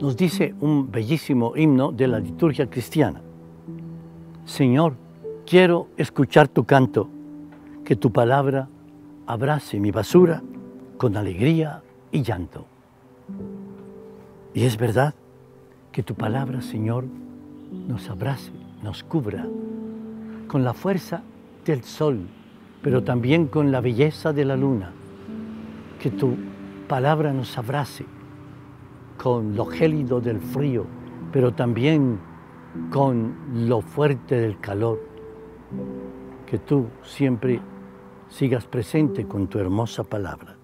Nos dice un bellísimo himno de la liturgia cristiana. Señor, quiero escuchar tu canto, que tu palabra abrace mi basura con alegría y llanto. Y es verdad que tu palabra, Señor, nos abrace, nos cubra con la fuerza del sol, pero también con la belleza de la luna. Que tu palabra nos abrace con lo gélido del frío, pero también con lo fuerte del calor. Que tú siempre sigas presente con tu hermosa palabra.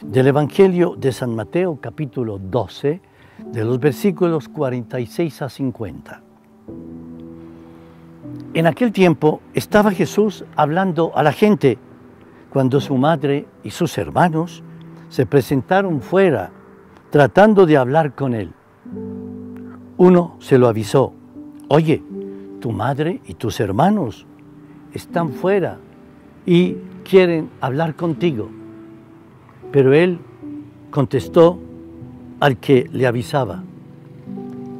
Del Evangelio de San Mateo capítulo 12, de los versículos 46 a 50. En aquel tiempo estaba Jesús hablando a la gente cuando su madre y sus hermanos se presentaron fuera tratando de hablar con él. Uno se lo avisó, oye, tu madre y tus hermanos están fuera y quieren hablar contigo. Pero él contestó al que le avisaba,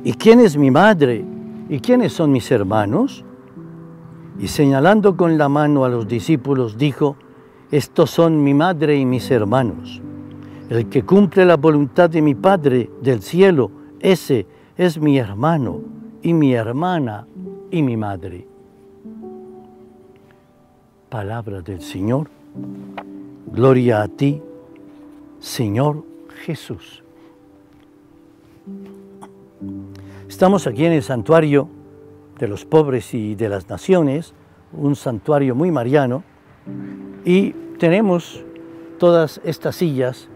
¿y quién es mi madre? ¿Y quiénes son mis hermanos? Y señalando con la mano a los discípulos, dijo, estos son mi madre y mis hermanos. El que cumple la voluntad de mi Padre del cielo, ese es mi hermano y mi hermana y mi madre. Palabra del Señor. Gloria a ti, Señor Jesús. Estamos aquí en el santuario de los pobres y de las naciones, un santuario muy mariano, y tenemos todas estas sillas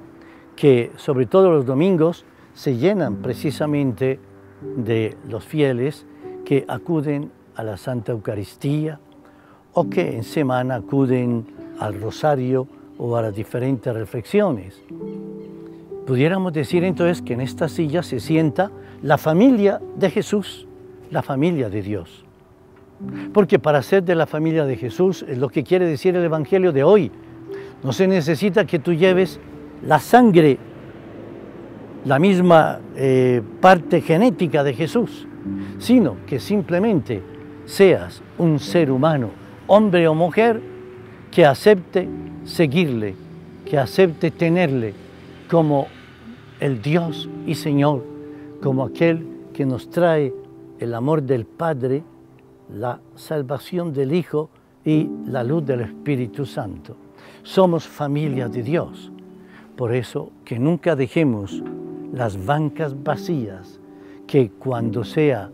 que sobre todo los domingos se llenan precisamente de los fieles que acuden a la Santa Eucaristía o que en semana acuden al rosario o a las diferentes reflexiones. Pudiéramos decir entonces que en esta silla se sienta la familia de Jesús, la familia de Dios. Porque para ser de la familia de Jesús es lo que quiere decir el Evangelio de hoy. No se necesita que tú lleves la sangre, la misma eh, parte genética de Jesús, sino que simplemente seas un ser humano, hombre o mujer, que acepte seguirle, que acepte tenerle como el Dios y Señor, como aquel que nos trae el amor del Padre, la salvación del Hijo y la luz del Espíritu Santo. Somos familia de Dios. Por eso que nunca dejemos las bancas vacías, que cuando sea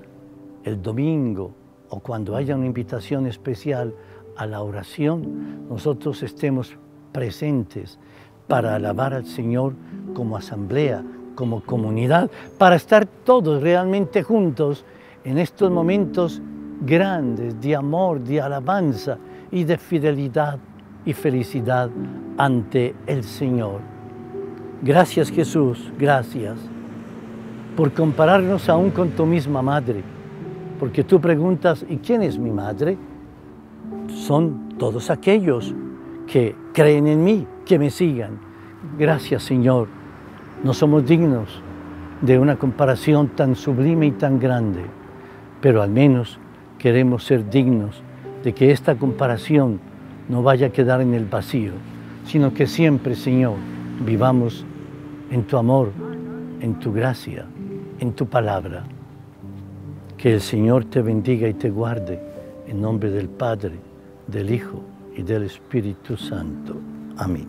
el domingo o cuando haya una invitación especial a la oración, nosotros estemos presentes para alabar al Señor como asamblea, como comunidad, para estar todos realmente juntos en estos momentos grandes de amor, de alabanza y de fidelidad y felicidad ante el Señor. Gracias Jesús, gracias por compararnos aún con tu misma madre, porque tú preguntas, ¿y quién es mi madre? Son todos aquellos que creen en mí, que me sigan. Gracias Señor, no somos dignos de una comparación tan sublime y tan grande, pero al menos queremos ser dignos de que esta comparación no vaya a quedar en el vacío, sino que siempre, Señor, vivamos en tu amor, en tu gracia, en tu palabra. Que el Señor te bendiga y te guarde en nombre del Padre, del Hijo y del Espíritu Santo. Amén.